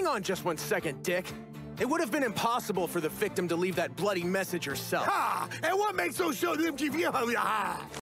Hang on just one second, Dick. It would have been impossible for the victim to leave that bloody message herself. Ha! And what makes so sure them give you